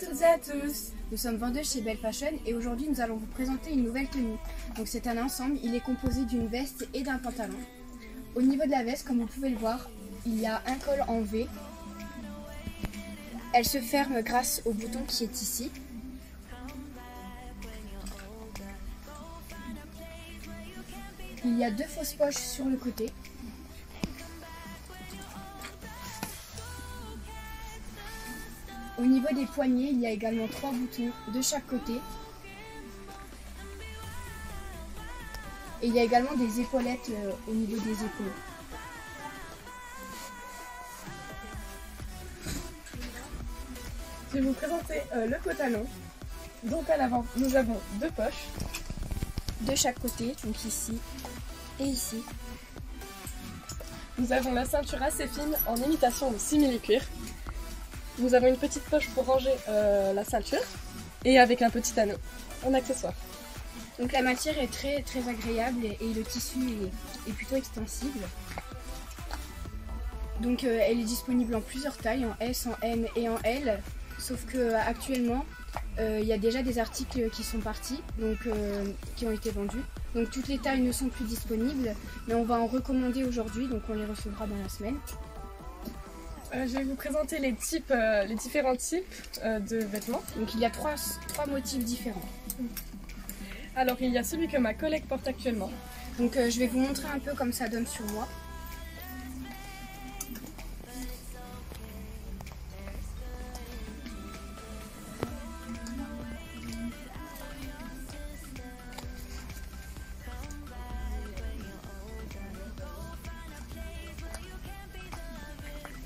toutes à tous Nous sommes vendeurs chez Belle Fashion et aujourd'hui nous allons vous présenter une nouvelle tenue. Donc c'est un ensemble, il est composé d'une veste et d'un pantalon. Au niveau de la veste, comme vous pouvez le voir, il y a un col en V. Elle se ferme grâce au bouton qui est ici. Il y a deux fausses poches sur le côté. Au niveau des poignets, il y a également trois boutons de chaque côté. Et il y a également des épaulettes euh, au niveau des épaules. Je vais vous présenter euh, le pantalon. Donc à l'avant, nous avons deux poches. De chaque côté, donc ici et ici. Nous avons la ceinture assez fine en imitation de simili-cuir. Nous avons une petite poche pour ranger euh, la ceinture et avec un petit anneau en accessoire. Donc la matière est très très agréable et, le tissu est, plutôt extensible. Donc euh, elle est disponible en plusieurs tailles, en S, en M et en L. Sauf que actuellement, euh, il y a déjà des articles qui sont partis, donc qui ont été vendus. Donc toutes les tailles ne sont plus disponibles, mais on va en recommander aujourd'hui, donc on les recevra dans la semaine. Euh, je vais vous présenter les, types, euh, les différents types euh, de vêtements. Donc il y a trois, trois, motifs différents. Alors il y a celui que ma collègue porte actuellement. Donc je vais vous montrer un peu comme ça donne sur moi.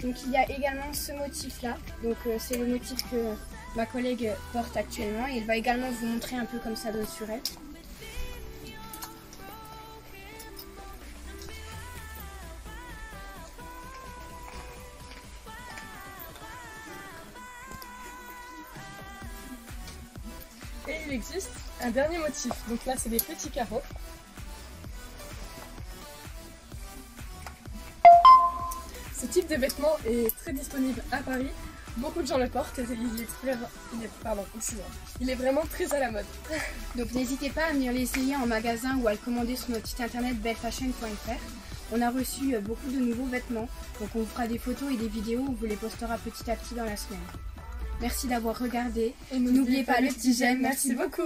Donc il y a également ce motif là, donc euh, c'est le motif que ma collègue porte actuellement et elle va également vous montrer un peu comme ça donne sur elle. Et il existe un dernier motif, donc là c'est des petits carreaux. Ce type de vêtement est très disponible à Paris. Beaucoup de gens le portent et il est, très, il est, pardon, il est vraiment très à la mode. Donc n'hésitez pas à venir l'essayer en magasin ou à le commander sur notre site internet bellefashion.fr. On a reçu beaucoup de nouveaux vêtements, donc on vous fera des photos et des vidéos, on vous les postera petit à petit dans la semaine. Merci d'avoir regardé et n'oubliez pas le petit j'aime, merci beaucoup.